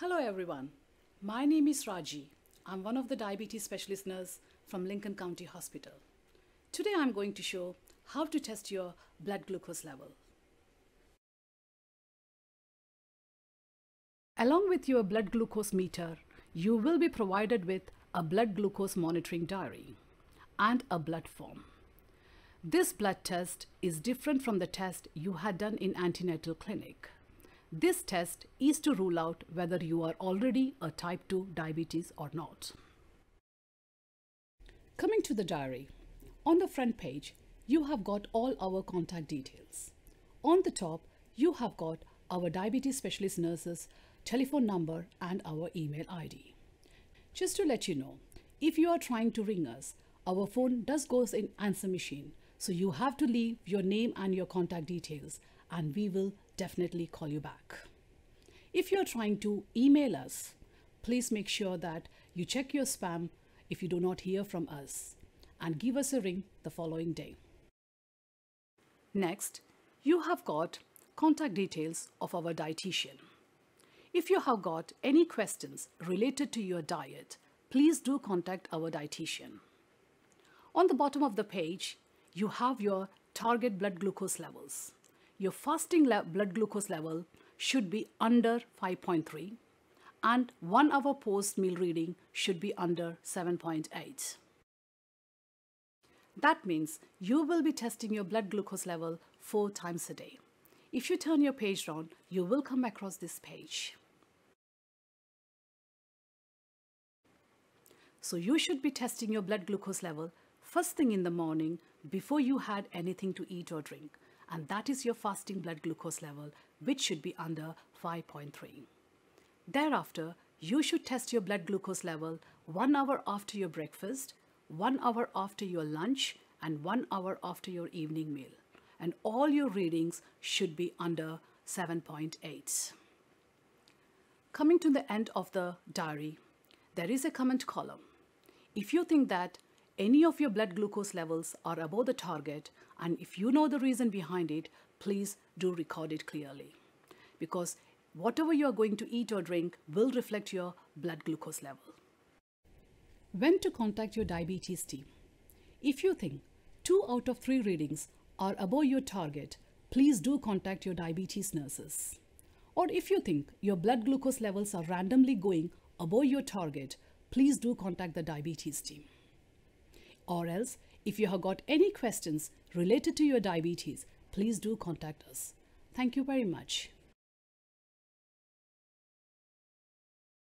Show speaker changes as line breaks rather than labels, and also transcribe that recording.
Hello everyone. My name is Raji. I'm one of the diabetes specialist nurse from Lincoln County Hospital. Today I'm going to show how to test your blood glucose level. Along with your blood glucose meter, you will be provided with a blood glucose monitoring diary and a blood form. This blood test is different from the test you had done in antenatal clinic. This test is to rule out whether you are already a type 2 diabetes or not. Coming to the diary, on the front page, you have got all our contact details. On the top, you have got our diabetes specialist nurses telephone number and our email ID. Just to let you know, if you are trying to ring us, our phone does goes in answer machine. So you have to leave your name and your contact details and we will definitely call you back. If you're trying to email us, please make sure that you check your spam if you do not hear from us and give us a ring the following day. Next, you have got contact details of our dietitian. If you have got any questions related to your diet, please do contact our dietitian. On the bottom of the page, you have your target blood glucose levels your fasting blood glucose level should be under 5.3 and one hour post meal reading should be under 7.8. That means you will be testing your blood glucose level four times a day. If you turn your page round, you will come across this page. So you should be testing your blood glucose level first thing in the morning before you had anything to eat or drink and that is your fasting blood glucose level, which should be under 5.3. Thereafter, you should test your blood glucose level one hour after your breakfast, one hour after your lunch, and one hour after your evening meal. And all your readings should be under 7.8. Coming to the end of the diary, there is a comment column. If you think that any of your blood glucose levels are above the target and if you know the reason behind it, please do record it clearly because whatever you are going to eat or drink will reflect your blood glucose level. When to contact your diabetes team? If you think two out of three readings are above your target, please do contact your diabetes nurses. Or if you think your blood glucose levels are randomly going above your target, please do contact the diabetes team. Or else, if you have got any questions related to your diabetes, please do contact us. Thank you very much.